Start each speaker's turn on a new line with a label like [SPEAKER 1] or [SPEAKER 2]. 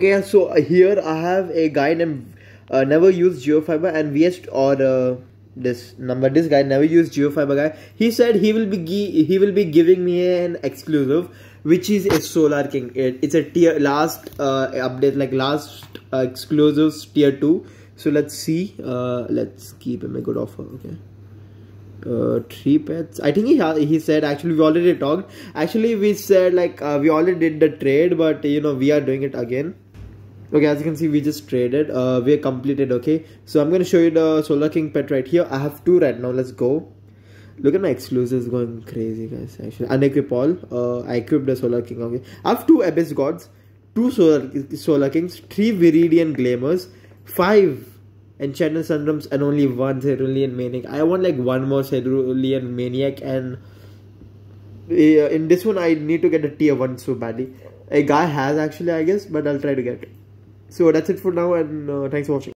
[SPEAKER 1] Okay, so here I have a guy named uh, never used Geofiber and VS or uh, this number this guy never used Geofiber guy. He said he will be he will be giving me an exclusive which is a Solar King. It, it's a tier last uh, update like last uh, exclusives tier two. So let's see. Uh, let's keep him a good offer. Okay uh, three pets i think he he said actually we already talked actually we said like uh, we already did the trade but you know we are doing it again okay as you can see we just traded. Uh we are completed okay? So i'm to show you the solar king pet right here. I have two right now. Let's go. Look at my exclusives going crazy guys actually. Unequip all uh i equipped the solar king okay? I have two abyss gods two solar solar kings three viridian glamours five enchanted sunrooms and only one cerulean maniac. I want like one more cerulean maniac and in this one i need to get a tier one so badly. A guy has actually i guess but i'll try to get. it so that's it for now and uh, thanks for watching